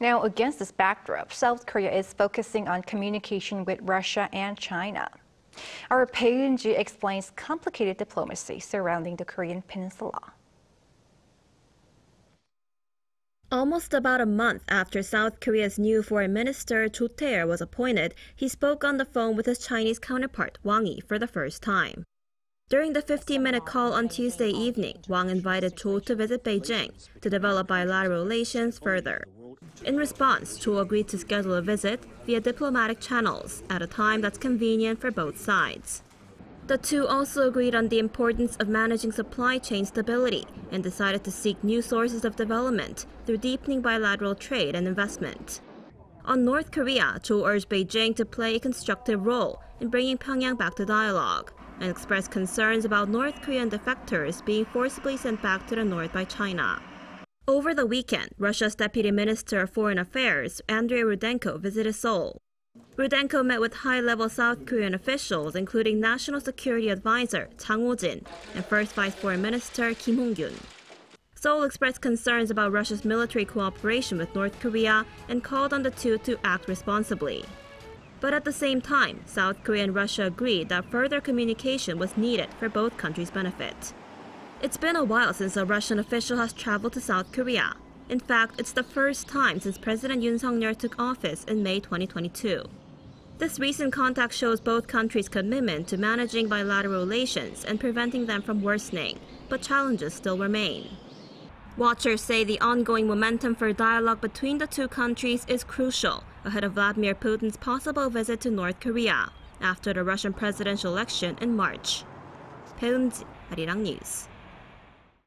Now, against this backdrop, South Korea is focusing on communication with Russia and China. Our Bae Eun-ji explains complicated diplomacy surrounding the Korean peninsula. Almost about a month after South Korea's new foreign minister Cho Tae-yul was appointed, he spoke on the phone with his Chinese counterpart Wang Yi for the first time. During the 15-minute call on Tuesday evening, Wang invited Cho to visit Beijing to develop bilateral relations further. In response, Cho agreed to schedule a visit via diplomatic channels at a time that's convenient for both sides. The two also agreed on the importance of managing supply chain stability and decided to seek new sources of development through deepening bilateral trade and investment. On North Korea, Cho urged Beijing to play a constructive role in bringing Pyongyang back to dialogue and expressed concerns about North Korean defectors being forcibly sent back to the north by China. Over the weekend, Russia's Deputy Minister of Foreign Affairs, Andrey Rudenko, visited Seoul. Rudenko met with high-level South Korean officials, including National Security Advisor Chang Ho-jin and First Vice Foreign Minister Kim Hong-kyun. Seoul expressed concerns about Russia's military cooperation with North Korea and called on the two to act responsibly. But at the same time, South Korea and Russia agreed that further communication was needed for both countries' benefit. It's been a while since a Russian official has traveled to South Korea. In fact, it's the first time since President Yoon Suk-yeol took office in May 2022. This recent contact shows both countries' commitment to managing bilateral relations and preventing them from worsening, but challenges still remain. Watchers say the ongoing momentum for dialogue between the two countries is crucial ahead of Vladimir Putin's possible visit to North Korea after the Russian presidential election in March. 배은지, Arirang News.